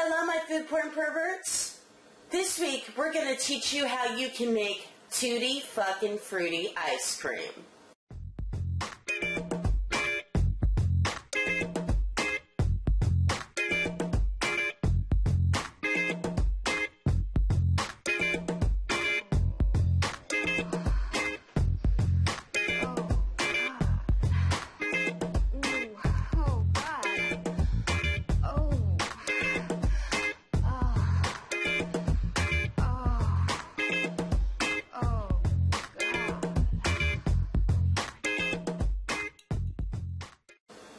Hello, my food porn perverts. This week, we're going to teach you how you can make tutti fucking fruity ice cream.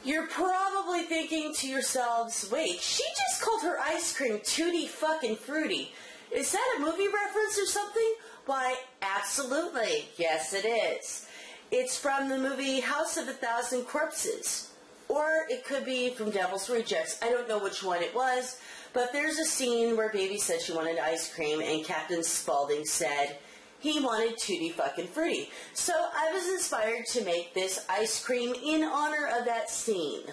You're probably thinking to yourselves, wait, she just called her ice cream tutti fucking fruity. Is that a movie reference or something? Why, absolutely. Yes, it is. It's from the movie House of a Thousand Corpses. Or it could be from Devil's Rejects. I don't know which one it was, but there's a scene where Baby said she wanted ice cream and Captain Spaulding said he wanted tutti fucking fruity. So I was inspired to make this ice cream in honor of that scene.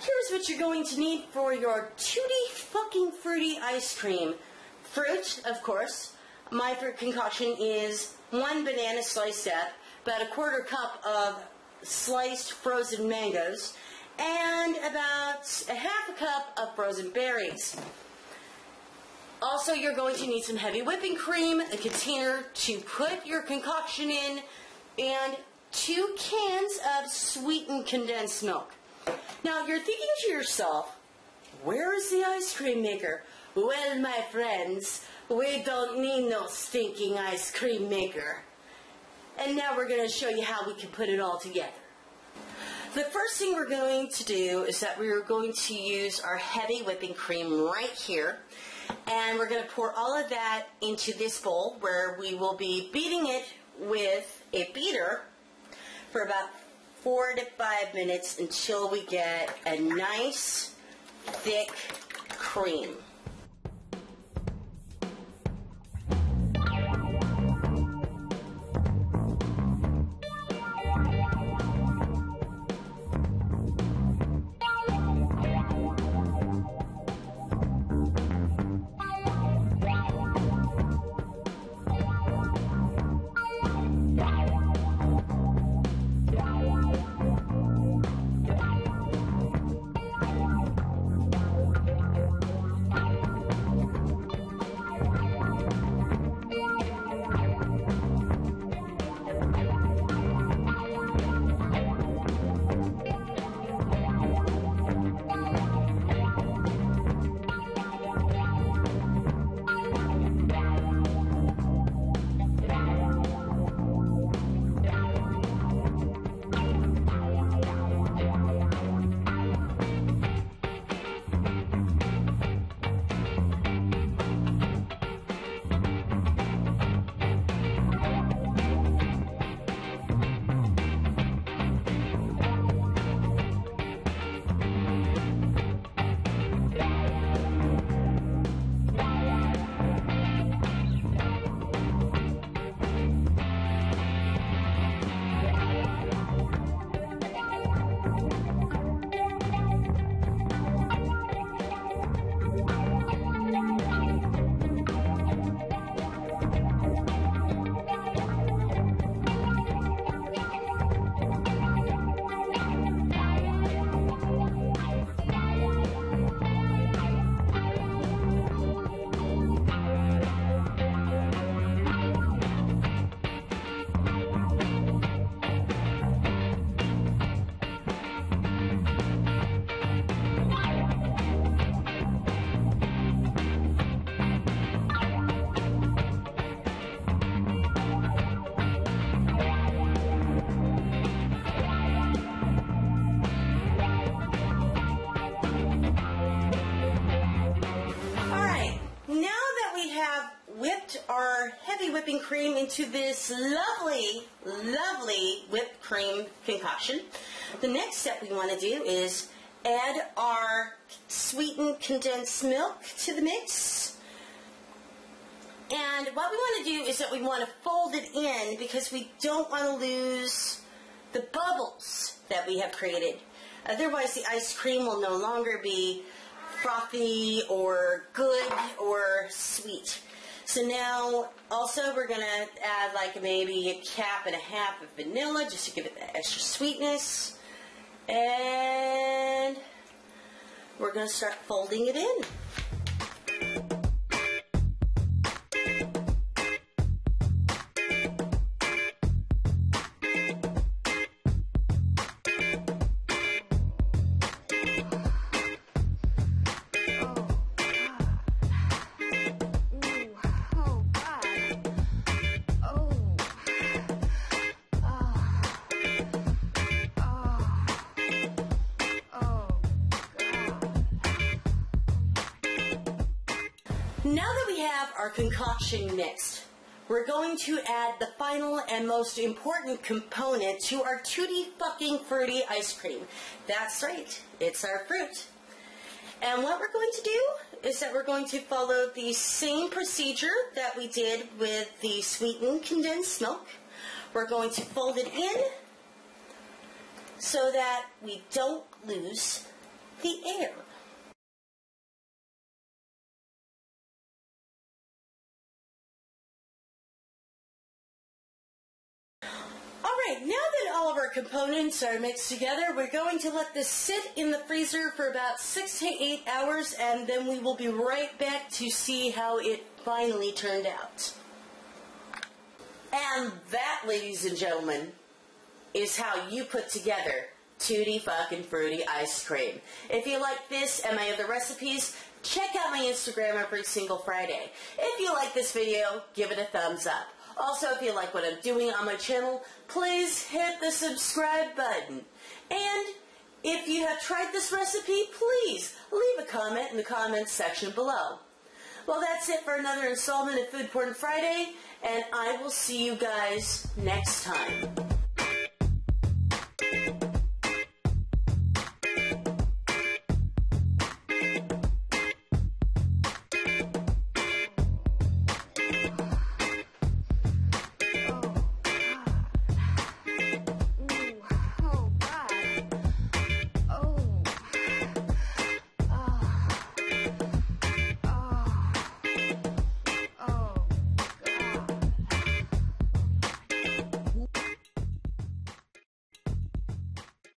Here's what you're going to need for your tutti fucking fruity ice cream. Fruit, of course. My fruit concoction is one banana sliced up, about a quarter cup of sliced frozen mangoes, and about a half a cup of frozen berries. Also, you're going to need some heavy whipping cream, a container to put your concoction in, and two cans of sweetened condensed milk. Now, you're thinking to yourself, where is the ice cream maker? Well, my friends, we don't need no stinking ice cream maker. And now we're going to show you how we can put it all together. The first thing we're going to do is that we're going to use our heavy whipping cream right here. And we're going to pour all of that into this bowl where we will be beating it with a beater for about four to five minutes until we get a nice thick cream. Whipped our heavy whipping cream into this lovely, lovely whipped cream concoction, the next step we want to do is add our sweetened condensed milk to the mix. And what we want to do is that we want to fold it in because we don't want to lose the bubbles that we have created. Otherwise, the ice cream will no longer be frothy or good or sweet. So now, also we're gonna add like maybe a cap and a half of vanilla just to give it that extra sweetness. And we're gonna start folding it in. Now that we have our concoction mixed, we're going to add the final and most important component to our tutti fucking fruity ice cream. That's right, it's our fruit. And what we're going to do is that we're going to follow the same procedure that we did with the sweetened condensed milk. We're going to fold it in so that we don't lose the air. Alright, now that all of our components are mixed together, we're going to let this sit in the freezer for about six to eight hours and then we will be right back to see how it finally turned out. And that, ladies and gentlemen, is how you put together tutti fucking fruity ice cream. If you like this and my other recipes, check out my Instagram every single Friday. If you like this video, give it a thumbs up. Also, if you like what I'm doing on my channel, please hit the subscribe button. And if you have tried this recipe, please leave a comment in the comments section below. Well, that's it for another installment of Food Porn Friday, and I will see you guys next time.